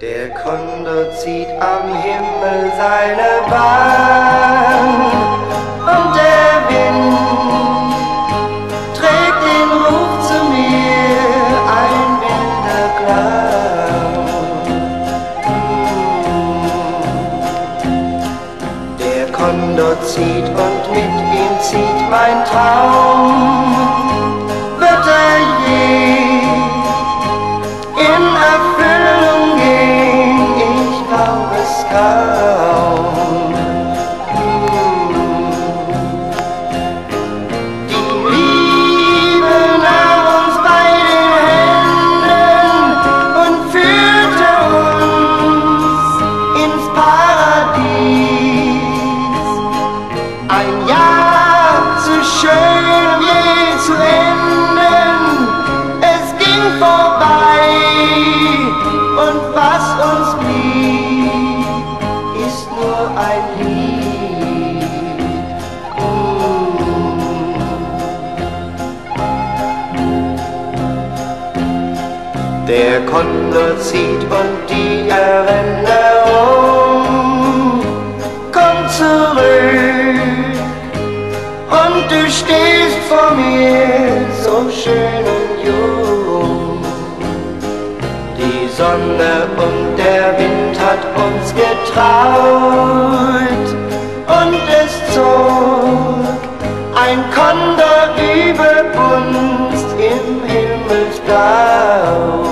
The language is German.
Der Kondor zieht am Himmel seine Bahn und der Wind trägt den Ruf zu mir, ein Winterklang. Der Kondor zieht und mit ihm zieht mein Traum. Ein Jahr zu schön, der Kondor zieht und die Erinnerung kommt zurück. Und du stehst vor mir so schön und jung. Die Sonne und der Wind hat uns getraut und es zog ein Kondor über uns im Himmelsblau.